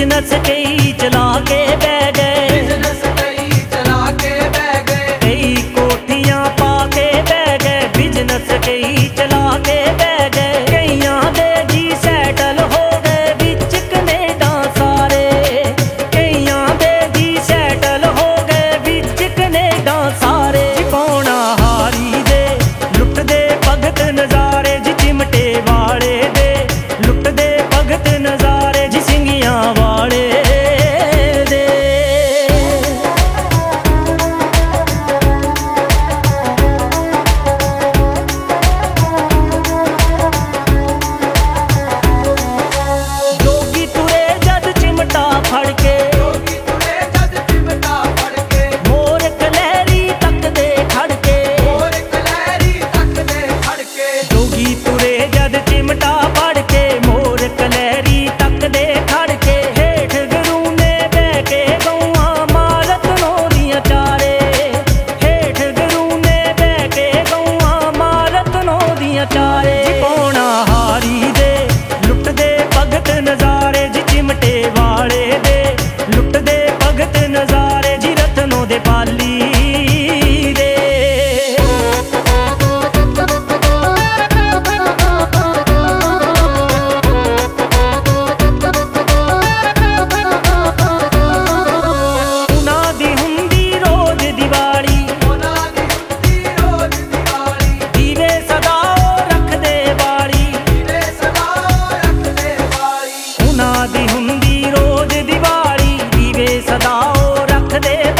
Business कई चला के बह गए। बिज़नेस कई चला के बह गए। कई कोठियाँ पा के बह गए। बिज़नेस कई ਆਖਦੇ